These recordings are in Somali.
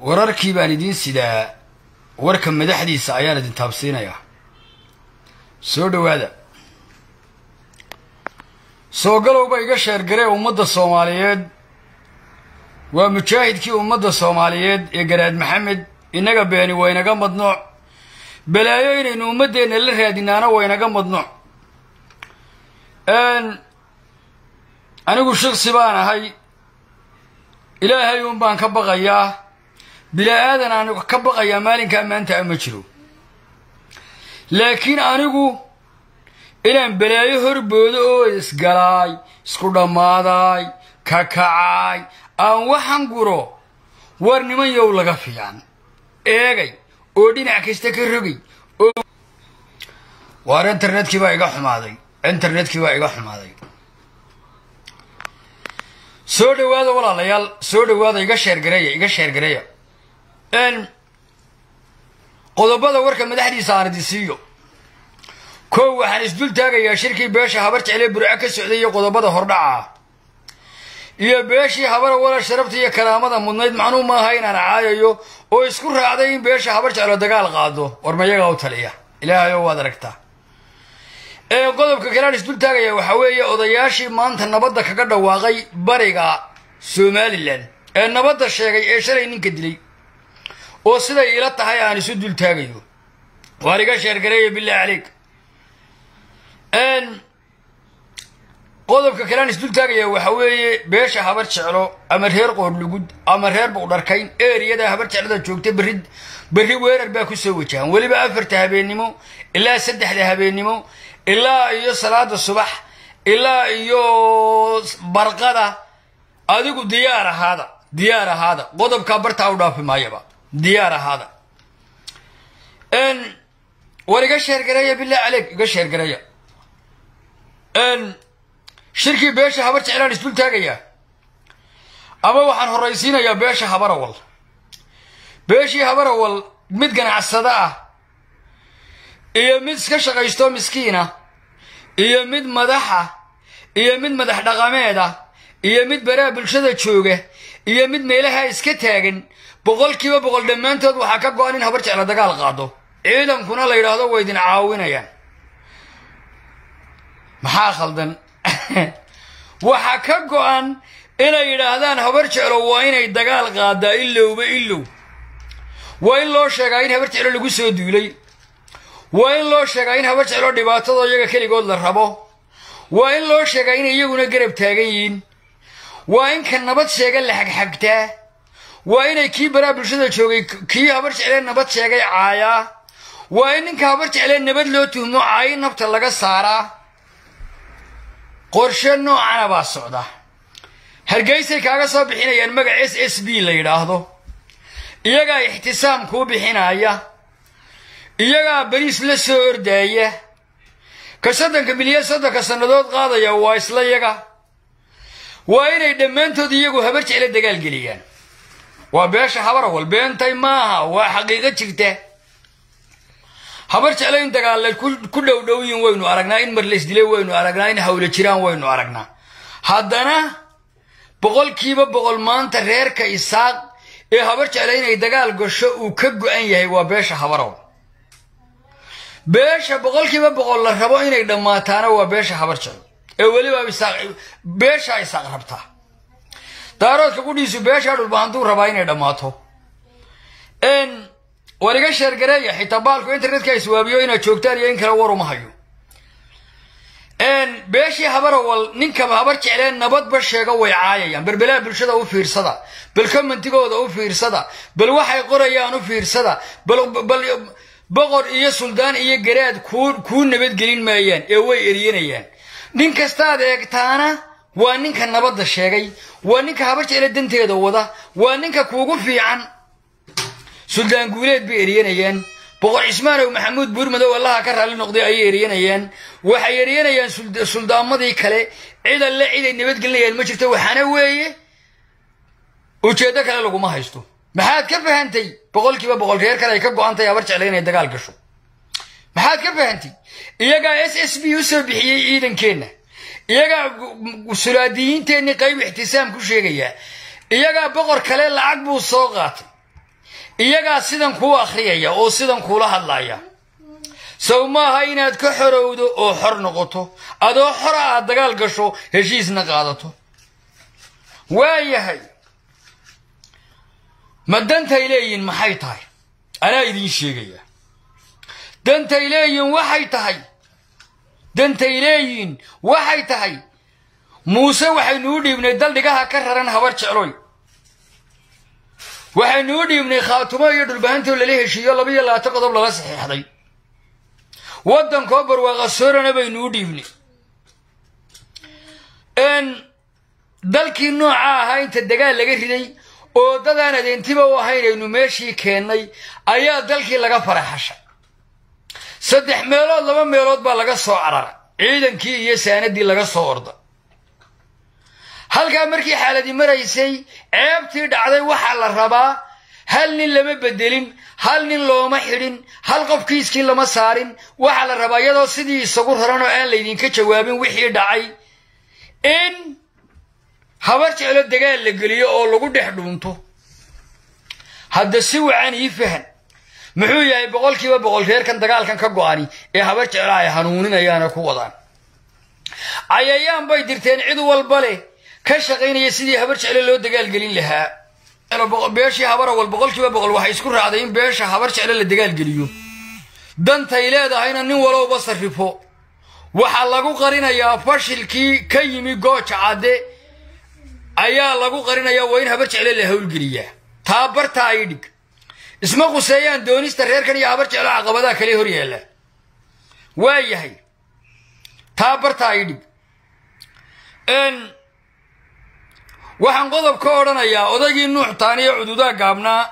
wararkii baan idiin sidaa warka madaxdiisa ayaan idin taabsiinayaa soo dhowaada. Soo galowba iga sheergaree ummadda soomaaliyeed. Waa mujaahidkii ummadda soomaaliyeed ee garaad maxamed innaga beeni waynaga madnuuc balaayo inaynu ummaddeenna la raadinaana waynaga madnuuc anigu shiksi baan ahay. Ilaahay uun baan ka baqayaa bilaa-aadan aan ka baqayaa maalinkaa maanta ama jiro. Laakiin anigu inaan balaayo horboodo oo isgalaay isku dhammaaday kakacaay aan waxan guro war niman yow laga fiican eegay oo dhinac kasta ka rogay oo waar internetkii baa iga xumaaday internetkii baa iga xumaaday. Soo dhawaada walaalayaal soo dhawaada iga sheergareeya iga sheergareeya qodobada warka madaxdiisa aan idin siiyo kow waxaan isdul taagayaa shirkii beesha habar jeclee burco ka socday iyo qodobada hordhaca. Iyo beeshii habara wala sharafta iyo karaamada mudnayd macnuu maaha inaan caayayo oo isku raacday in beesha habar jeclo dagaal qaado. War mayagaa u taliya. Ilaahayo waad aragtaa. Ee qodobka kaleaan isdul taagaya waxaa weeye odayaashii maanta nabadda kaga dhawaaqay bariga somalilan. Ee nabadda sheegay ee shalay ninka dilay oo siday ila tahay aan isu dul taagayo. Waar iga sheergareeya billahi caleyk qodobka kaleaan isdul taagaya waxaa weeye beesha habar jeclo ama reer qoorlugud ama reer buqdharkayn eriyada habar jeclada joogta berri berri weerar baa ku soo wajahan weliba afarta habeennimo ilaa saddexda habeennimo ilaa iyo salaada subax ilaa iyo barqada adigu diyaar ahaada diyaar ahaada. Qodobkaa bartaa u dhaafi maayaba diyaar ahaada. War iga sheergareeya billahi caleyk iga sheergareeya shirkii beesha habar jeclaan isdul taagayaa ama waxaan horraysiinayaa beesha habarawal beeshii habarawal mid ganacsada ah iyo mid iska shaqaysto miskiina iyo mid madaxa iyo mid madax dhaqameed ah iyo mid baraha bulshada jooga iyo mid meelaha iska taagan boqolkiiba boqol dhammaantood waxaa ka go-an in habar jecla dagaal qaado. Ciidankuna la yidhaahdo way idin caawinayaan. Maxaa khaldan? Waxaa ka go-an inay yidhaahdaan habar jeclo waa inay dagaal qaadaa ilowba ilow waa in loo sheegaa in habar jeclo lagu soo duulay. Waa in loo sheegaa in habar jeclo dhibaatadoo iyaga keligood la rabo. Waa in loo sheegaa inay iyaguna garab taagan yihiin. Waa in ka nabad sheega la xagxagtaa waa inay kii baraa bulshada joogay kii habar jeclee nabad sheegay caayaa waa in ninka habar jeclee nabad loo tuhmo caayi nabta laga saaraa qorshe noocana baa socda. Hargeysay kaaga soo bixinayaan magac s s b la yidhaahdo. Iyagaa ixtisaam kuu bixinaya. Iyagaa beriis la soo ordaaya. Ka soddonka milyan soddonka sannadood qaadaya waa isla yaga waa inay dhammaantood iyagu habar jecle dagaalgeliyaan waa beesha habarawal beentay maaha waa xaqiiqo jirta habar jecle in dagaalla ku dhow dhow yihiin waynu aragnaa in mar laysdilay waynu aragnaa in hawla jiraan waynu aragnaa. Haddana boqolkiiba boqol maanta reerka isaaq ee habar jecle inay dagaal gasho uu ka go-an yahay waa beesha habarawal beesha boqolkiiba boqol la rabo inay dhammaataana waa beesha habar jeclo ee weliba beeshaa isaaq rabtaa daaroodka qudhiisu beeshaa dhulba hadduu rabaa inay dhammaato. War iga sheergareeya xitaa baalku internetka iswaabiyo inaad joogtaan iyo in kale war uma hayo beeshii habarawal ninkaba habar jeclee nabadba sheega way caayayaan. Berbelaha bulshada u fiirsada. Bal commentigooda u fiirsada. Bal waxay qorayaan u fiirsada. Bal boqor iyo suldaan iyo garaad kuu nabadgelin maayaan ee way eryanayaan nin kastaad eegtaana waa ninka nabadda sheegay waa ninka habar jecle danteeda wada waa ninka kuugu fiican. Suldaan guuleed bay eryanayaan boqor cismaanow maxamuud buurmadow allaha ka raalli noqday ayay eryanayaan waxay eryanayaan suldaamadii kale cid alle ciday nabadgelinayaan ma jirto waxaana weeye ujeeddo kale laguma haysto. Maxaad ka fahantay boqolkiiba boqol reer kale ay ka go-an tahay habar jecle inay dagaal gasho. Maxaad ka fahantay iyagaa s s b u soo bixiyey ciidankeenna iyagaa sulaadiyiinteenni qayb ixtisaam ku sheegayaa iyagaa boqor kale lacag buu soo qaatay. Iyagaa sidan kuu akhriyaya oo sidan kuula hadlaya. Sow maaha inaad ka xorowdo oo xor noqoto. Adoo xora aad dagaal gasho heshiisna qaadato. Waayahay. Ma dantay leeyihiin maxay tahay? Anaa idiin sheegaya. Dantay leeyihiin waxay tahay dantay leeyihiin waxay tahay muuse waxaynuu dhiibnay daldhigaha ka raran habar jecloy waxaynuu dhiibnay khaatumo iyo dhulbahantoo lala heshiiyo laba iyo labaatan qodob lala saxiixday. Waddankoo barwaaqa soorana baynuu dhiibnay. Dalkii nooca ahaa inta dagaal laga riday oo dadaan adeentiba u ahayn aynu meeshii keennay ayaa dalkii laga faraxashay saddex meelood laba meelood baa laga soo carara ciidankii iyo saanadii laga soo orda halkaa markii xaaladii maraysay ceebtii dhacday waxaa la rabaa hal nin lama bedelin hal nin looma xidhin hal qof kiiskii lama saarin. Waxaa la rabaa iyadoo sidii isagu raran oo aan laydinka jawaabin wixii dhacay in habar jeclo dagaal la geliyo oo lagu dhex dhuunto. Hadda si wacan ii fahan muxuu yahay boqolkiiba boqol reerkan dagaalkan ka go'ani ee habar jeclo ay hanuuninayaana ku wadaan cayayaan bay dirteen cid walba leh ka shaqaynaya sidii habar jeclo loo dagaalgelin lahaa. Beeshii habar awal boqolkiiba boqol waxay isku raacday in beesha habar jeclo la dagaalgeliyo. Dantay leedahayna nin walowba sarrifo. Waxaa lagu qarinayaa fashilkii ka yimi gooja cadde ayaa lagu qarinayaa waa in habar jeclo la howlgeliyaa taa bartaa ay dhig isma quseeyaan doonista reerkan iyo habar jeclo caqabadaha kale hor yaalla waa yahay taa bartaa ay dhig waxaan qodob ka odhanayaa odaygii nuux taaniyo cududaa gaabnaa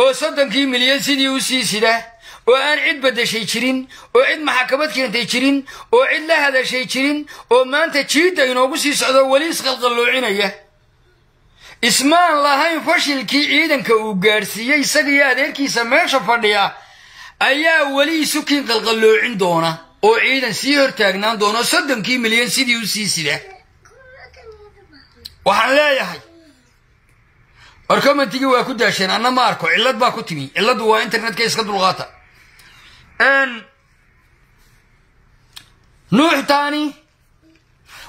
oo soddonkii milyan sidii u sii sida oo aan cid baddashay jirin oo cid maxakamad keentay jirin oo cid la hadashay jirin oo maanta jiidda inoogu sii socdo weli isqalqalloocinaya ismaan lahayn fashilkii ciidanka uu gaadhsiiyey isagiiyo adeerkiisa meesha fadhiya ayaa weli isukiin qalqalloocin doona oo ciidan sii hortaagnaan doona soddonkii milyan sidii u sii sida. Waxaan leeyahay warkomantigii waa ku daasheen anna ma arko cillad baa ku timi. Cilladdu waa internetka iska dulqaata. Nuux taani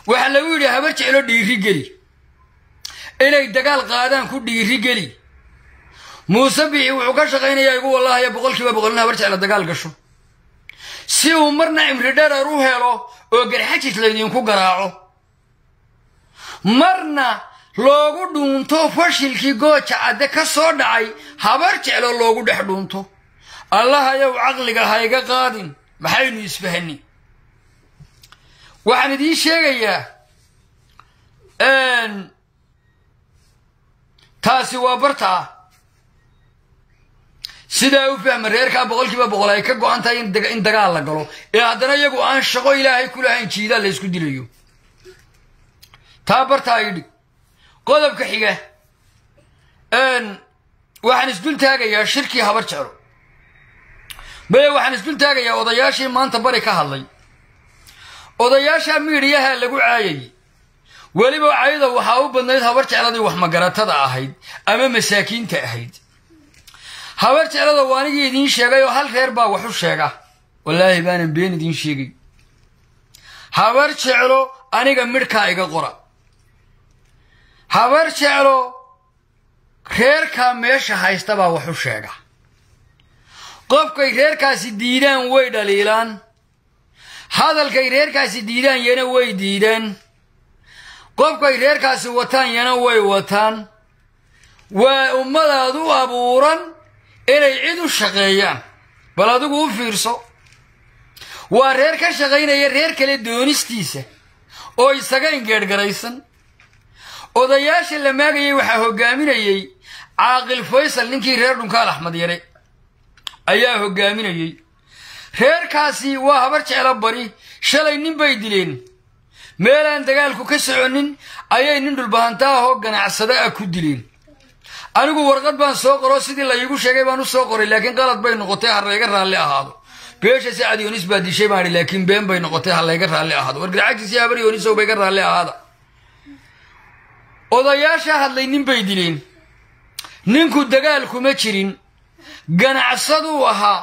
waxaa lagu yidhi habar jeclo dhiiri geli inay dagaal qaadaan ku dhiiri geli muuse bixi wuxuu ka shaqaynayaa igu wallahaya boqolkiiba boqol in habar jeclo dagaal gasho. Si uu marna cimri dharar u helo oo garxajis laydinku garaaco marna loogu dhuunto fashilkii gooja cadde ka soo dhacay habar jeclo loogu dhex dhuunto. Allahayow caqliga hayga qaadin maxaynu isfahanni waxaan idiin sheegayaa taasi waa bartaa sidaa u fahma reerkaa boqolkiiba boqol ay ka go-an tahay in dagaal la galo. Ee haddana iyagu aan shaqo ilaahay ku lahayn jiidaa la ysku dilayo. Taa bartaa ii dhig qodobka xiga waxaan isdul taagayaa shirkii habar jeclo. Maya waxaan isdul taagayaa odayaashii maanta bari ka hadlay. Odayaasha miidhiyaha lagu caayayey weliba cayda waxaa u badnayd habar jecladii wax magaratada ahayd ama masaakiinta ahayd. Habar jeclada waa anigii idiin sheegay oo hal reer baa wax u sheega. Wallaahi baanan been idiin sheegay. Habar jeclo aniga midhkaa iga qora. Habar jeclo reerkaa meesha haysta baa wax sheega. Qofkay reerkaasi diidaan way dhaliilaan. Hadalkay reerkaasi diidaan yana way diidaan qofkay reerkaasi wataan yana way wataan. Waa ummadaad u abuuran inay cid u shaqeeyaan. Bal adigu u fiirso. Waa reer ka shaqaynaya reer kale doonistiisa oo isaga ingeedhgaraysan odayaasha la maagayay waxaa hoggaaminayey caaqil faysal ninkii reer dhunkaal axmed yare. Ayaa hoggaaminayey reerkaasi waa habar jeclo bari. Shalay nin bay dileen meelaan dagaalku ka soconin ayay nin dhulbahanta ahoo ganacsado ah ku dileen anigu warqad baan soo qoro sidii la iigu sheegay baan u soo qoray laakiin qalad bay noqotay ha layga raalli ahaado. Beesha sacad yoonis baa dishay baan idhi laakiin been bay noqotay ha layga raalli ahaado. Wargarcagtiisii habar yoonisow bay ga raalli ahaada. Odayaasha hadlay nin bay dileen ninku dagaal kuma jirin. Ganacsaduu ahaa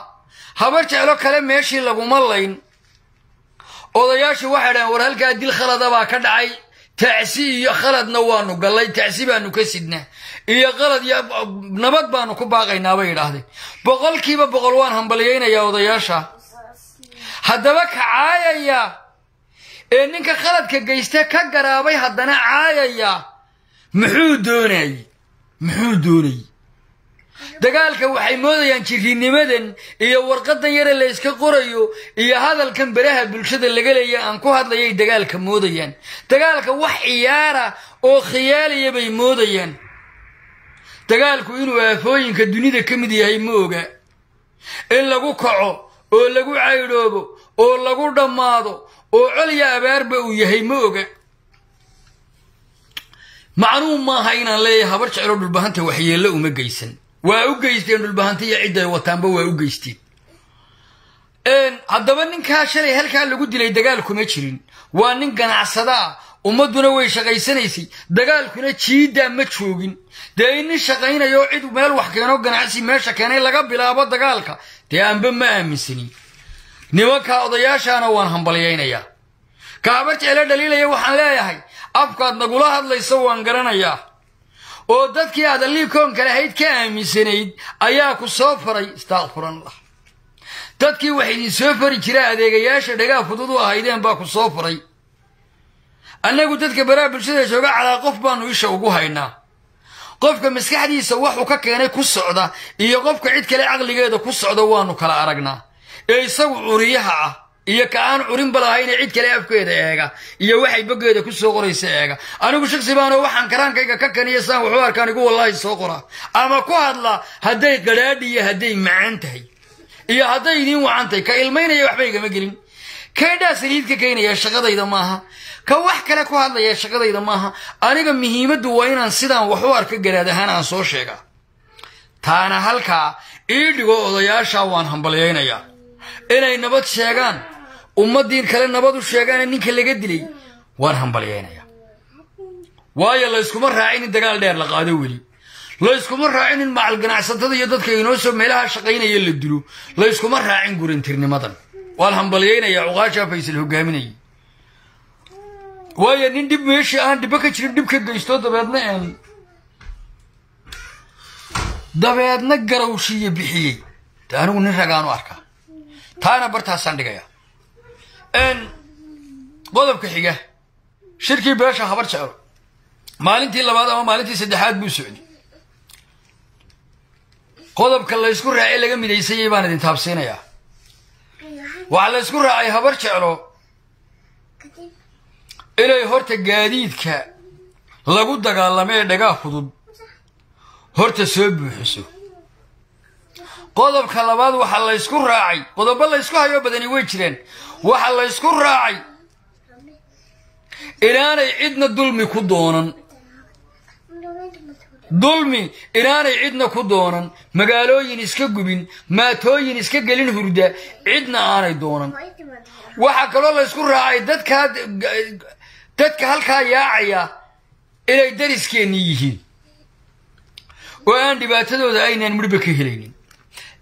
habar jeclo kale meeshii laguma layn odayaashii waxay dhahen war halkaa dil khalada baa ka dhacay. Tacsi iyo khaladna waanu gallay tacsi baanu ka sidnaa. Iyo qalad iyo nabad baanu ku baaqaynaa bay yidhaahdeen. Boqolkiiba boqol waan hambalyaynayaa odayaasha. Haddaba ka caayaya ee ninka khaladka geyste ka garaabay haddana caayaya muxuu doonayey? Muxuu doonayey dagaalka waxay moodayaan jirinimadan iyo warqadan yare la yska qorayo iyo hadalkan beraha bulshada laga leeya aan ku hadlayay dagaalka moodayaan. Dagaalka wax ciyaara oo khiyaaliya bay moodayaan. Dagaalku inuu aafooyinka dunida ka mid yahay ma oga. In lagu kaco oo lagu caydhoobo oo lagu dhammaado oo colya abaarba uu yahay ma oga. Macnuu maaha inaan leeyahay habar jeclo dhulbahanta waxyeello uma geysan waa u geysteen dhulbahanta iyo cidday wataanba waa u geysteen haddaba ninkaa shalay halkaa lagu dilay dagaal kuma jirin. Waa nin ganacsada ah ummadduna way shaqaysanaysay. Dagaalkuna jiiddaa ma joogin. Dee in nin shaqaynayo cid meel wax keeno ganacsi meesha keenay laga bilaabo dagaalka dee aanba ma aaminsanin nimanka odayaashaana waan hambalyaynayaa. Ka habar jeclo dhaliilaya waxaan leeyahay afkaad nagula hadlayso waan garanayaa oo dadkii aad alliikoonka lahayd ka aaminsanayd ayaa ku soo faray istakfirallah dadkii wax idin soo fari jira adeegayaasha dhagaa fudud u ahaydeen baa ku soo faray. Annagu dadka baraha bulshada jooga calaa qof baanu isha ugu haynaa. Qofka maskaxdiisa waxuu ka keenay ku socda iyo qofka cid kale caqligeeda ku socda waanu kala aragnaa. Ee isagu curiyaha ah iyo ka aan curinba lahayne cid kale afkeeda eega iyo waxay boggeeda ku soo qoraysa eega. Anigu shaksi baanoo waxaan karaankayga ka kaniya saan waxu arkaan igu wallaahi soo qoraa ama ku hadla hadday gadhaadhi iyo hadday macaan tahay iyo hadday idiin wacan tahay ka ilmaynaya waxba igama gelin. Kaydhaa saliid ka keenaya shaqadayda maaha. Ka wax kale ku hadlaya shaqadayda maaha. Aniga muhiimaddu waa inaan sidaan wax u arka garaad ahaan aan soo sheega taana halkaa ii dhigo odayaasha waan hambalyaynayaa inay nabad sheegaan. Ummaddiin kale nabad u sheegaane ninka laga dilay waan hambalyaynayaa. Waayo layskuma raacin in dagaal dheer la qaado weli. Layskuma raacin in macal ganacsatada iyo dadka inoo soo meelaha shaqaynaya la dilo. Layskuma raacin gurintirnimadan waan hambalyaynayaa cuqaashaa faysal hogaaminayay. Waayo nin dhib meeshii aan dhibbo ka jirin dhib ka geysto dabeedna een dabeedna garawshiiyo bixiyey. De anigu nin ragaanu arkaa taana bartaasaan dhigaya qodobka xiga shirkii beesha habar jeclo maalintii labaad ama maalintii saddexaad buu socday. Qodobka laysku raacay laga midaysayay baan idin taabsiinayaa. Waxaa laysku raacay habar jeclo inay horta gaadiidka lagu dagaalamo ee dhagaa fudud horta soo buuxiso qodobka labaad waxaa laysku raacay. Qodobo laysku hayo badani way jireen. Waxaa laysku raacay. Inaanay cidna dulmi ku doonan. Dulmi inaanay cidna ku doonan. Magaalooyin iska gubin maatooyin iska gelin hurda cidna aanay doonan. Waxaa kaloo laysku raacay dadkaa dadka halkaa yaacaya inay dariskeenni yihiin. Oo aan dhibaatadooda aynaan midhba ka helaynin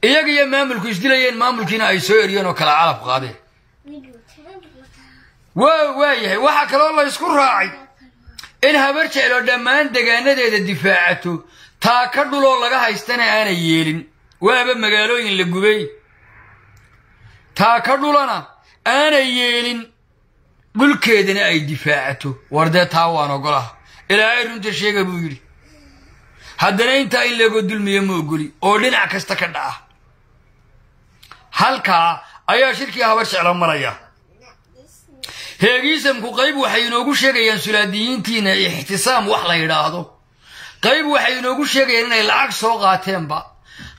iyaga iyo maamulku isdilayeen maamulkiina ay soo eriyeen oo kala calab qaadeen. Waa waayahay waxaa kaloo laysku raacay in habar jeclo dhammaan degaanadeeda difaacato taa ka dhuloo laga haystana aanay yeelin. Waaba magaalooyin la gubay. Taa ka dhulana aanay yeelin. Dhulkeedana ay difaacato. War dee taa waan ogolaha ilaahay runta sheega buu yidhi. Haddana intaa in leegoo dulmiya ma ogoli oo dhinac kasta ka dhaca halkaa ayaa shirkii habar jeclo maraya. Heegiisamku qayb waxay inoogu sheegayaan sulaadiyiintiina ixtisaam wax la yidhaahdo. Qayb waxay inoogu sheegayaan inay lacag soo qaateenba.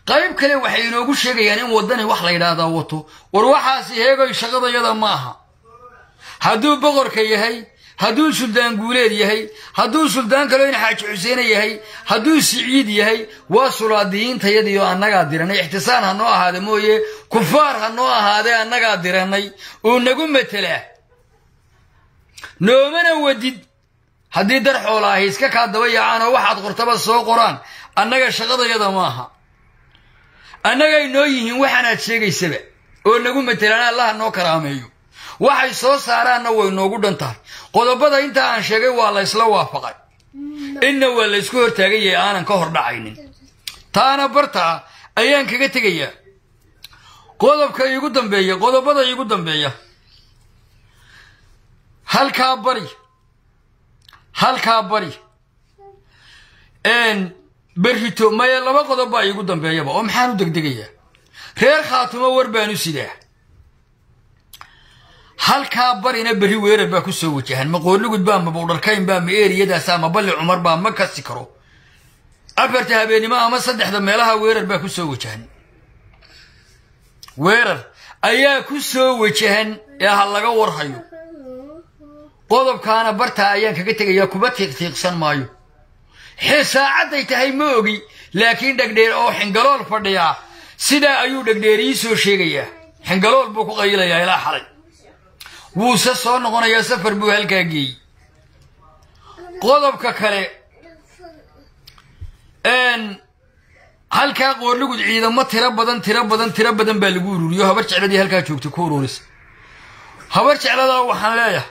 Qayb kale waxay inoogu sheegayaan in waddani wax la yidhaahdaa wato. War waxaasi heegoy shaqadayada ma aha hadduu boqorka yahay hadduu suldaan guuleed yahay hadduu suldaan kaloo in xaaji xuseene yahay hadduu siciid yahay waa sulaadiyiintayadiioo annagaa diranay. Ixtisaan ha noo ahaade mooye kufaar ha noo ahaadee annagaa diranay uu nagu matelaa noomana wadid. Haddii dar xoola ahi iska kaa daba yaacaan oo waxaad qortaba soo qoraan annaga shaqadayada maaha annagay noo yihiin waxaanaad sheegaysaba oo nagu matelaan allaha noo karaameeyo waxay soo saaraanna way noogu dhan tahay qodobada intaa aan sheegay waa la ysla waafaqay inna waa la ysku hortaagan yahay aanan ka hor dhacaynin taana bartaa ayaan kaga tegayaa. Qodobka iigu dambeeya qodobada iigu dambeeya. Halkaa bari. Halkaa bari. Berrito maya laba qodob baa iigu dambeeyaba oo maxaan u degdegayaa? Reer khaatumo war baan u sidaa halkaa barina berri weerar baa ku soo wajahan. Ma qoorlugud baa ma buudharkayn baa ma eeriyadaasa ma balli cumar baa ma kasi karo. Afarta habeennimo ama saddexda meelaha weerar baa ku soo wajahan. Weerar ayaa ku soo wajahan ee ha laga warhayo. Qodobkaana bartaa ayaan kaga tegayaa kuba tiiqtiiqsan maayo. Saacadday tahay ma ogi laakiin dhegdheer oo xingalool fadhiyaa sidaa ayuu dhegdheer ii sheegayaa. Xingalool buu ku qayilayaa ilaa xalay wuuse soo noqonayaa safar buu halkaa geeyey. Qodobka kale halkaa qoorlugud ciidamo tiro badan tiro badan tiro badan baa lagu ururiyo. Habar jecladii halkaa joogta ku ururisa. Habar jecladaa waxaan leeyahay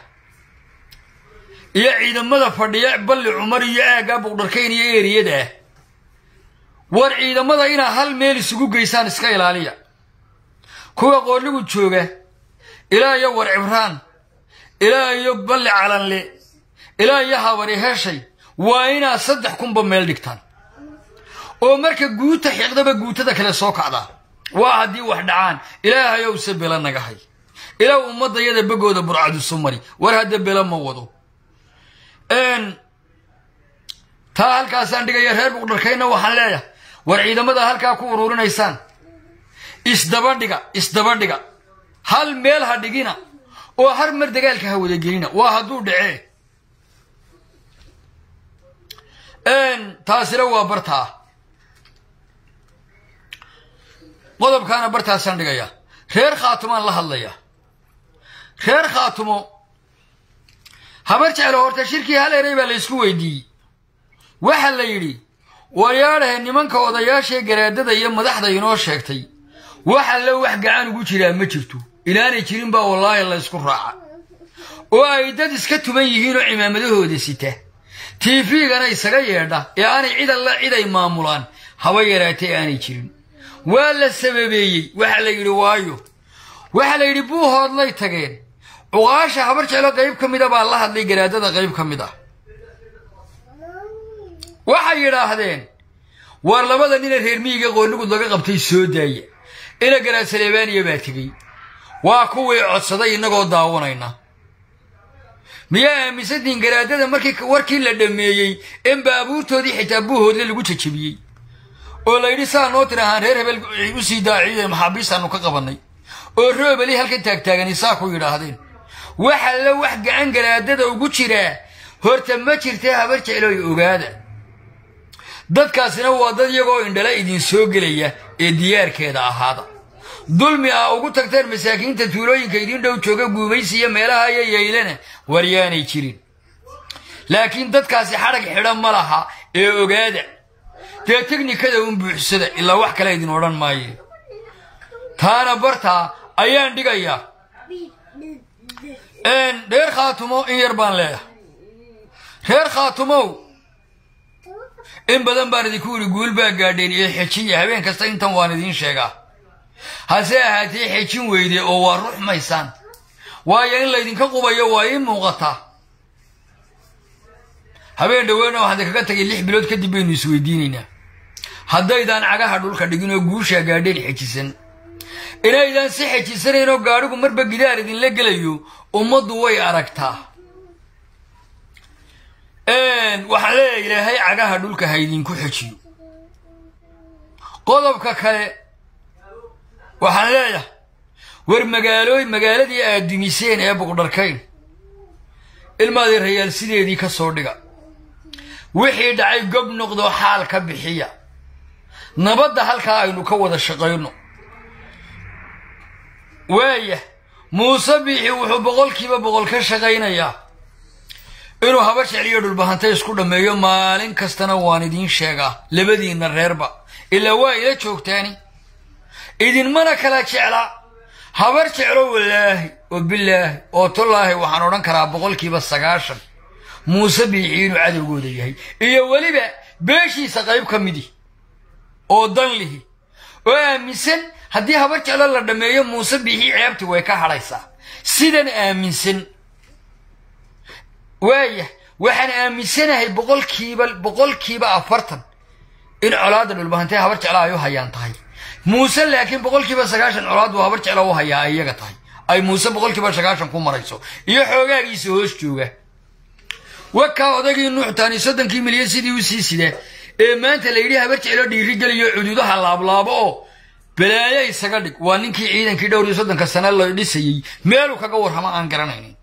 iyo ciidamada fadhiya balli cumar iyo aaggaa buqdharkayn iyo eeriyada ah war ciidamada inaa hal meel isugu geysaan iska ilaaliya. Kuwa qoorlugud jooga ilaa iyo war cibraan ilaa iyo balli calanle. Ilaa iyo habari heshay. Waa inaad saddex kunba meel dhigtaan. Oo marka guuta xiiqdaba guutada kale soo kacdaa. Waa haddii wax dhacaan. Ilaahayow se bela naga hay. Ilaa ummadayada begooda burcadusu mari. War hadda bela ma wado. Taa halkaasaan dhigaya reer buqdharkayna waxaan leeyahay. War ciidamada halkaa ku ururinaysaan isdaba dhiga isdaba dhiga hal meel ha dhigina oo har mar dagaalka ha wadagelina waa hadduu dhacee taasina waa bartaa qodobkaana bartaasaan dhigaya reer khaatumaan la hadlaya reer khaatumo habar jeclo horta shirkii hal erey baa la ysku weydiiyey. Waxaa la yidhi waryaadhahe nimanka odayaashee garaadada iyo madaxda inoo sheegtay. Wax alle wax gacan ugu jiraa ma jirto ilaanay jirin baa wallaahi la ysku raaca. Oo ay dad iska tuban yihiin oo cimaamadahooda sita tiifigana isaga yeedha. Ee aanay cid alla cid ay maamulaan. Haba yaraatee aanay jirin. Waa la sababeeyey. Waxaa la yidhi waayo. Waxaa la yidhi buuhoodlay tageen. Cuqaasha habar jeclo qayb ka mida baa la hadlay garaadada qayb ka mid ah. Waxay yidhaahdeen waar labada nina reer miyiga qoorlugud laga qabtay soo daaya ina garaad saleebaaniya baa tegey waa kuwii codsaday innagoo daawanayna. Miyaa aaminsantihiin garaadada markii warkii la dhammeeyey in baabuurtoodii xitaa buuhoodle lagu jajabiyey. Oo la yidhi saa noo tir ahaan reer hebel u sii daaciye maxaabiistaanu ka qabannay. Oo roobeli halkan taagtaagani saa ku yidhaahdeen. Waxa la wax gacan garaadada ugu jiraa horta ma jirta habar jecloy ogaada. Dadkaasina waa dad iyagoo indhala idin soo gelaya ee diyaarkeeda ahaada dulmi aa ugu tagteen masaakiinta tuulooyinka idin dhow jooga guumaysi iyo meelaha iyo yaylana waryaanay jirin. Laakiin dadkaasi xadhag xidhan ma laha ee ogaada. Dee teknikada un buuxsada ilaa wax kale idin odhan maaye. Taana bartaa ayaan dhigayaa reer khaatumo in yar baan leeyahay. Reer khaatumow in badan baan idinku idhi guul baa gaadheen iyo xejiya habeen kasta intan waan idiin sheegaa hase ahaatee xejin weyde oo waa ruxmaysaan waayo in laydinka qubayo waa ii muuqataa habeen dhaweena waxaan kaga tagay lix bilood kadib baynu isweydiinaynaa haddaydaan cagaha dhulka dhigin oo guushaa gaadheen xejisan inaydaan si xejisanayn oo gaadhigu marba gidaar idinla gelayo ummaddu way aragtaa. Waxaan leeyahay ilaahay cagaha dhulka ha idinku xejiyo. Qodobka kale waxaan leeyahay war magaalooy magaaladii aad dumiseen ee buqdharkayn ilmaadii rayaal sideedii ka soo dhiga. Wixii dhacay gob noqdo xaal ka bixiya. Nabadda halkaa aynu ka wada shaqayno. Waaya muuse biixi wuxuu boqolkiiba boqol ka shaqaynayaa inuu habar jecliyo dhulbahanta isku dhammeeyo maalin kastana waan idiin sheegaa labadiinna reerba. Ilaa waa ila joogtaani idinmana kala jecla. Habar jeclo wallaahi oo bilaahi oo tullaahi waxaan odhan karaa boqolkiiba sagaashan. Muuse biixi inuu cadowgooda yahay. Iyo weliba beeshiisa qayb ka midi. Oo dan lihi. Oo aaminsan haddii habar jeclo la dhammeeyo muuse biixi ceebti way ka hadhaysaa. Sidan aaminsan. Waaya waxaan aaminsanahay boqolkiiba boqolkiiba afartan in colaadda dhulbahantee habar jecla ay u hayaan tahay muuse laakiin boqolkiiba sagaashan colaad buu habar jecla u hayaa ay iyaga tahay. Ay muuse boqolkiiba sagaashan ku marayso. Iyo xoogaagiisa hoos jooga. Wakaa odagii nuuxtaani soddonkii milyan sidii u sii sida ee maanta la yidhi habar jeclo dhiirigeliyo cuduudaha laablaabo oo balaayo isaga dhig. Waa ninkii ciidankii dhowr iyo soddonka sane la dhisayey. Meeluu kaga warramo aan garanaynin.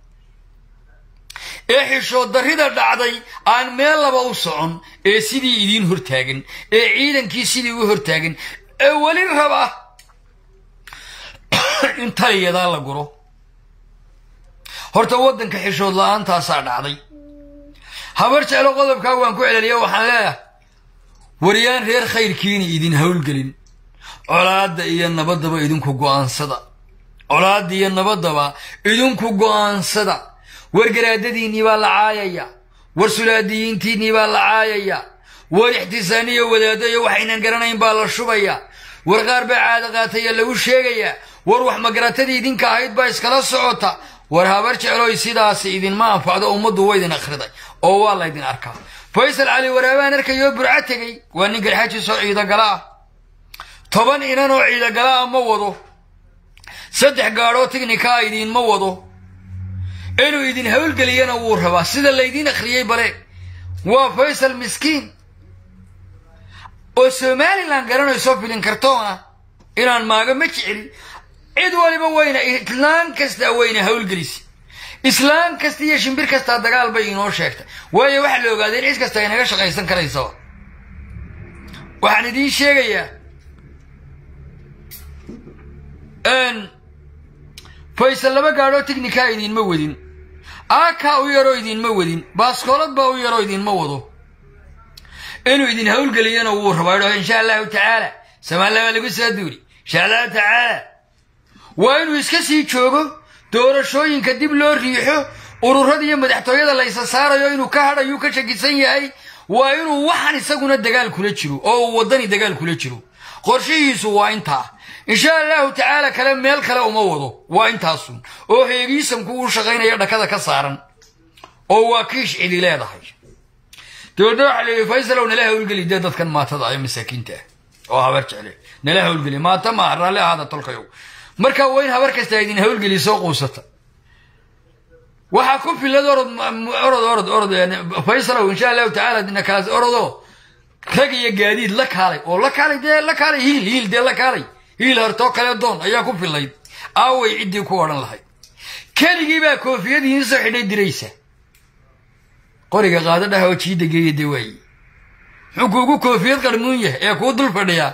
Ee xishood darrida dhacday aan meel laba u socon ee sidii idiin hortaagan ee ciidankii sidii u hortaagan ee weli raba in taliyadaa la guro. Horta waddanka xishood la'aantaasaa dhacday. Habar jeclo qodobkaa waan ku celeliya waxaan leeyahay waryaan reer khayrkiina idin howlgelin colaadda iyo nabaddaba idinku go'aansada. Colaadda iyo nabaddaba idinku go'aansada. War garaadadiinnii baa la caayaya. War sulaadiyiintiinnii baa la caayaya. War ixtisaaniyo wadaadayo waxaynan garanayn baa la shubaya war qaar baa caada qaataya lagu sheegaya war wax magaratadii idinka ahayd baa iskala socota. War habar jecloy sidaasi idinma anfacdo ummaddu waydin akhriday. Oo waa laydin arkaa. Faysal cali waraabaan arkayoo burco tegey waa nin garxajiisoo ciidogala ah. Toban inan oo ciidogala ah ma wado. Saddex gaadhoo tignikaa idiinma wado. Inuu idin howlgeliyana wuu rabaa. Sida laydiin akhriyey bale waa faysal miskiin oo somalilan garanayso filin kartoona inaan maago ma jeclin cid waliba wayna islaan kastaa wayna howlgelisa islaan kasta iyo shimbir kastaa dagaal bay inoo sheegtay. Waayo waxaa la ogaaday in cid kasta ay shaqaysan karaysaba waxaan idiin sheegayaa faysal laba gaadhoo tignikaa idiinma wadin. Aakaa u yaroo idiinma wadin. Baaskoolad baa u yaroo idiinma wado inuu idin howlgeliyana wuu rabaa idhaho insha allahu tacaala. Samaalla baa lagu soo duuri. Insha allahu tacaala. Waa inuu iska sii joogo doorashooyinka dib loo riixo ururada iyo madaxtooyada laysa saarayo inuu ka hadhayuu ka shakisan yahay. Waa inuu waxan isaguna dagaal kula jiro oo uu waddani dagaal kula jiro. Qorshihiisu waa intaa. Insha allahu tacaala kale meel kale uma wado. Waa intaasun oo heegiisanku uu shaqaynaya dhakada ka saaran. Oo waa kiish cidi leedahay dabeedna waxaa la nala hawlgeli dee dadkan maatada masaakiinta ah oo habar jecle nala hawlgeli maata maaha raalli ahaada tolkayow marka waa in habar kasta idin soo quusata waxaa ku filad orod insha allahu tacaala dinakaas orodo rag iyo gaadiid la kaalay oo la dee la hiil hiil dee la kaalay hiil hartoo kale doon ayaa ku filayd aaway ciddii ku odhan lahayd keligii baa koofiyadiin soo xidhay diraysa qoriga qaado dhaha oo jiida geeya dee waaye muxuu kuugu koofiyad qarmuun yahay ee kuu dul fadhiyaa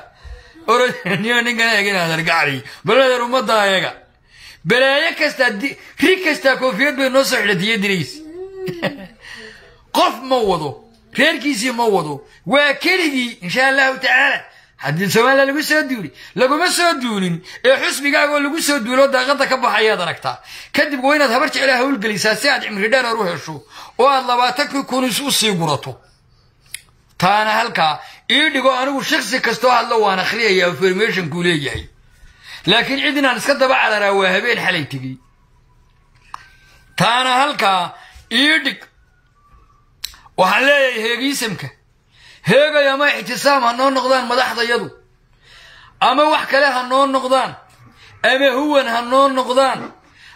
oroniyo ninkana eginaad argacli baladeer ummadda eega. Balaayo kastaa rig kastaa koofiyad bay noo soo xidhatiyo diraysa qof ma wado reerkiisii ma wado. Waa keligii insha allahu tacaala haddii somaliya lagu soo duuli laguma soo duulin ee xusbigaagoo lagu soo duulo daaqada ka baxayaad aragtaa kadib waa inaad habar jeclaa hawlgelisaa si aad cimri dheerar u hesho oo aad labaatankii kunis u sii gurato. Taana halkaa ii dhigo anigu shaksi kastoo hadlo waan akhriyaya informationkuu leeyahay. Laakiin cid inaan iska daba cararaa waa habeen xalay tegey taana halkaa ii dhig. Waxaan leeyahay heegiisamka heegay ama ixtisaam ha noo noqdaan madaxdayadu. Ama wax kale ha noo noqdaan. Ama huwan ha noo noqdaan.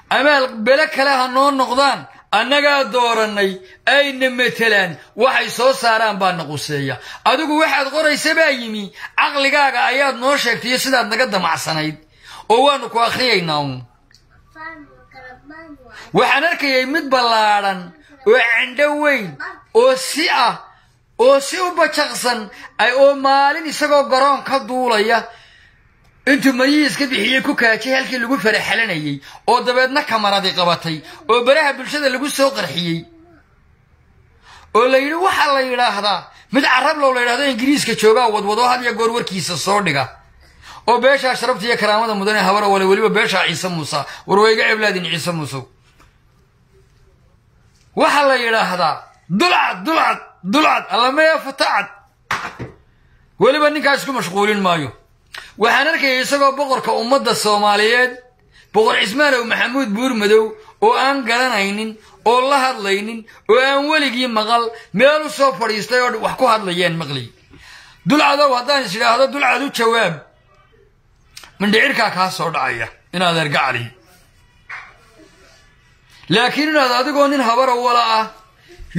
Ama bele kale ha noo noqdaan. Annagaa doorannay ayna matelaan waxay soo saaraan baa naquseeya adigu waxaad qoraysa baa yimi caqligaaga ayaad noo sheegtay iyo sidaad naga damacsanayd. Oo waanu ku akhriyaynaa uun. Waxaan arkayay mid ballaadhan oo candho weyn oo si ah oo si u bajaqsan oo maalin isagoo garoon ka duulaya intuu mariyii iska bixiyey ku kaajay halkii lagu faraxalanayey oo dabeedna kamaradi qabatay oo baraha bulshada lagu soo qarxiyey oo la yidhi waxaa la yidhaahdaa mid carablow la yidhahdo ingiriiska joogaa wadwado had iyo goor warkiisa soo dhiga oo beeshaa sharafta iyo karaamada mudane habara wale weliba beeshaa ciise muuse war wayga ceblaadin ciise muuse. Waxaa la yidhaahdaa dulcad dulcad dulcad allamaya futacad weliba ninkaas ku mashquulin maayo. Waxaan arkayay isagoo boqorka ummadda soomaaliyeed boqor cismaanow maxamuud buur madow oo aan garanaynin oo la hadlaynin oo aan weligii maqal meel u soo fadhiistay oo wax ku hadlayaan maqliy dulcadow haddaan is idhaahdo dulcad u jawaab. Mindhicirkaa kaa soo dhacaya inaad ergacli laakiin inaad adigoo nin habara wala ah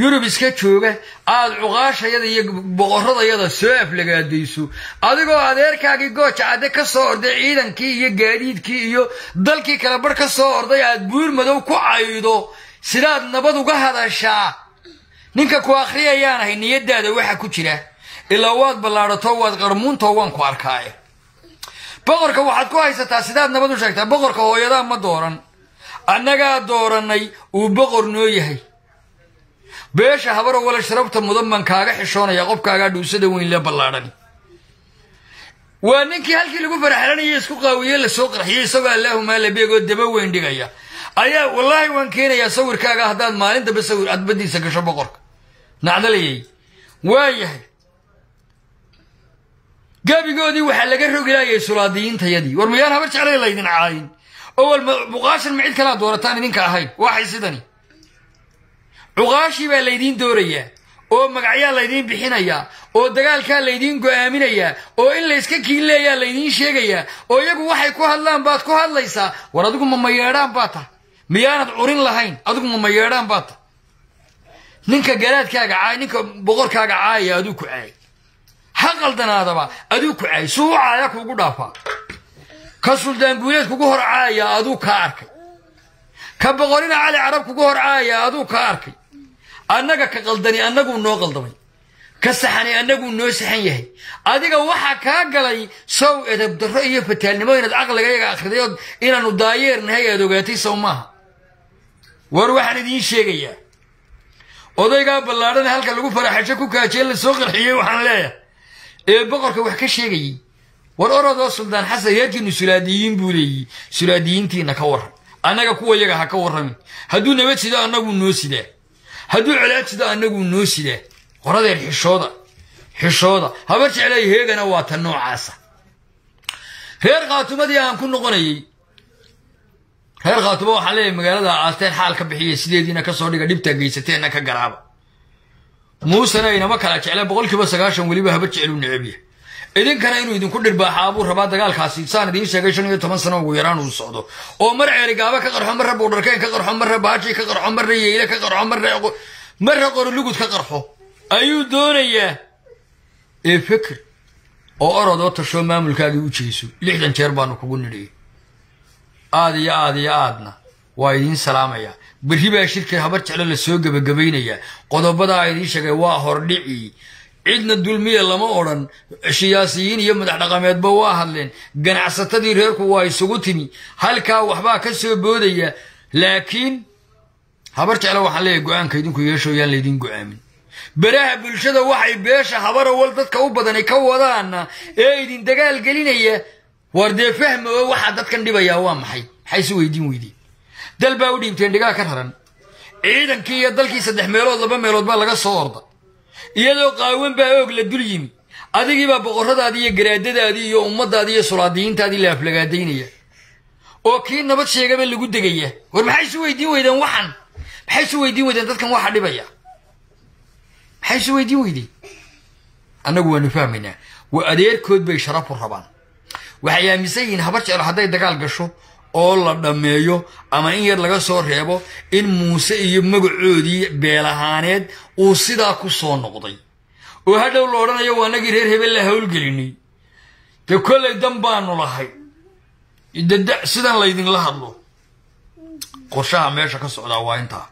yurub iska jooga aad cuqaashayada iyo boqorradayada soo aflagaadayso adigoo adeerkaagii gooja cadde ka soo orday ciidankii iyo gaadiidkii iyo dalkii kale barh ka soo orday aad buur madow ku caydo. Sidaad nabad uga hadashaa ninka ku akhriyayaan ahay niyadaada waxa ku jira. Ilaa waad ballaadhato waad qarmuuntoo waan ku arkaaye. Boqorka waxaad ku haysataa sidaad nabad u sheegtaa boqorka hooyadaa ma dooran. Annagaa doorannay uu boqor noo yahay beesha habaro wala sharabta mudan baan kaaga xishoonaya qofkaagaa dhuusada weyn lee ballaadhani waa ninkii halkii lagu faraxlanayay isku qaawiye la soo qarxiyey isagoo allaahumaa labeegoo daba weyn dhigaya. Ayaa wallaahi waan keenayaa sawirkaaga haddaad maalin dambe sawir adbadiisa gasho boqorka. Nacdalayay waa yahay. Gaabigoodii waxaa laga rogilaayay sulaadiyiintayadii war miyaan habar jeclay laydin caayin? Oo wal muqaashan ma cid kalaa doorataan idinka ahayn? Waxay sidani cuqaashii baa laydiin doorayaa oo magacyaa laydiin bixinayaa oo dagaalkaa laydiin go'aaminayaa oo in layska kiinleeyaa laydiin sheegayaa oo iyagu waxay ku hadlaan baad ku hadlaysaa war adigu ma mayeedhaan baa tah miyaanad curin lahayn adigu ma mayeedhaan baa tah ninka garaadkaaga caay ninka boqorkaaga caayaya aduu ku caay. Ha qaldanaadaba aduu ku caay suu u caaya kuugu dhaafaa ka suldaan guuleed kugu hor caaya aduu kaa arkay. Ka boqorina cali carab kugu hor caaya aduu kaa arkay annaga ka qaldani annaguu noo qaldamay. Ka saxani annaguu noo saxan yahay. Adiga waxaa kaa galay sow edab darro iyo fataalnimo inaad caqligayaga akhriday ood inaannu daayeernahay aad ogaatay sow maaha. War waxaan idiin sheegayaa. Odaygaa ballaadhana halka lagu faraxasho ku kaajee la soo qarxiyey waxaan leeyahay. Ee boqorka wax ka sheegayey. War orodoo suldaan xasan reerkiinu sulaadiyiin buu leeyihi sulaadiyiintiina ka warran annaga kuwa yaga ha ka warramin. Hadduu nabad sido annaguu noo sidaa hadduu colaad sido annaguu noo sidaa qoradeer xishooda xishooda. Habar jeclay heegana waa ta noocaasa. Reer khaatumadii aan ku noqonayey reer khaatuma waxaan leeyahay magaalada aasteen xaal ka bixiya sideediina ka soo dhiga dhibtaa geysateenna ka garaaba. Muusena inama kala jecle boqolkiiba sagaashan weliba habar jecluu necebya idinkana inuu idinku dhirbaaxaa buu rabaa dagaalkaasi saan idiin sheegay shan iyo toban sano ugu yaraan uu socdo. Oo mar ceerigaaba ka qarxo marra buudharkeen ka qarxo marra baaji ka qarxo marra yeyle ka qarxo marra marra qorolugud ka qarxo. Ayuu doonayaa ee fikir oo orodoo tashoo maamulkaagii u jeeso lixdan jeer baanu kugu nidhiyey aad iyo aad iyo aadna waa idiin salaamayaa berri baa shirka habar jeclo la soo gebagabaynayaa qodobadaa idiin sheegay waa hordhicii cidna dulmiya lama odhan. Siyaasiyiin iyo madax dhaqameedba waa hadleen. Ganacsatadii reerku waa isugu timi. Halkaa waxbaa ka soo boodaya. Laakiin habar jeclo waxaan leeyahay go'aanka idinku yeesho yaan laydin go'aamin. Beraha bulshada waxay beesha habarawal dadka u badani ka wadaana ee idin dagaal gelinaya war dee fahma oo waxaa dadkan dhibayaa waa maxay? Maxay si weydiin weydeen dal baa u dhiimteen dhigaa ka raran. Ciidankii iyo dalkii saddex meelood laba meelood baa laga soo orda iyadoo qaawan baa oog la dul yimi adigiibaa boqorradaadii iyo garaadadaadii iyo ummadaadii iyo sulaadiyiintaadii la aflagaadaynaya. Oo kii nabad sheegaba lagu degaya. War maxay isu weydiin weydeen waxan? Maxay isu weydiin weydeen dadkan waxa dhibaya? Maxay isu weydiin weydeen? Annagu waanu fahmaynaa. Waa adeerkood bay sharafu rabaan. Waxay aaminsan yihiin habar jeclo hadday dagaal gasho oo la dhammeeyo ama in yar laga soo reebo in muuse iyo magacoodii beelahaaneed uu sidaa ku soo noqday. Oo hadhow la odhanayo waa nagii reer hebel la howlgelinay. Dee kollay dan baanu lahay. Sidan laydinla hadlo. Qorshaha meesha ka socdaa waa intaa.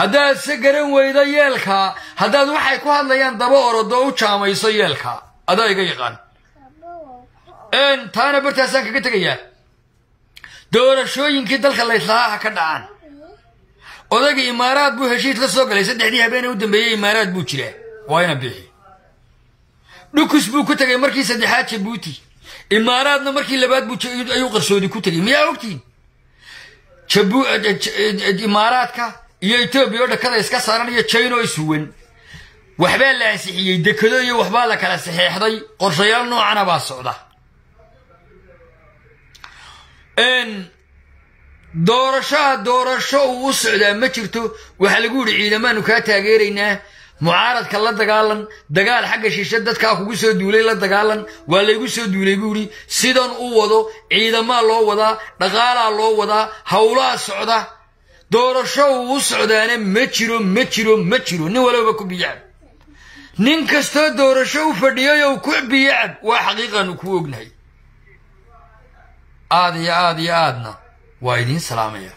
Haddaad se garan weydo yeelkaa haddaad waxay ku hadlayaan daba orodo u jaamayso yeelkaa adaa iga yaqaan. Taana bartaasaan kaga tegayaa doorashooyinkii dalka layslahaa ha ka dhacaan. Odayga imaaraad buu heshiis la soo galay saddexdii habeenee u dambeeyey imaaraad buu jiraa waa ina bixi. Dhukus buu ku tegay markii saddexaad jabuuti. Imaaraadna markii labaad buu ayuu qarsoodi ku tegay miyaa ogtiin? Imaaraadka iyo etoobiya oo dhakada iska saaran iyo jino isuwan waxbaa la ansixiyey dekado iyo waxbaa la kala saxeexday. Qorshayaal noocana baa socda doorashoha doorasho uu u socdaa ma jirto. Waxaa lagu yidhi ciidamaanu kaa taageeraynaa. Mucaaradka la dagaalan dagaal xagga shishe dadkaa kugu soo duulay la dagaalan waa laygu soo duulay buu yidhi. Sidan u wado ciidamaa loo wadaa dhaqaalaa loo wadaa howlaa socda. Doorasho uu u socdaana ma jiro ma jiro ma jiro. Nin walooba ku biyacab. Nin kastoo doorasho u fadhiyayow ku biyacab waa xaqiiqaanu ku ognahay aad iyo aad iyo aadna waa idiin salaamaya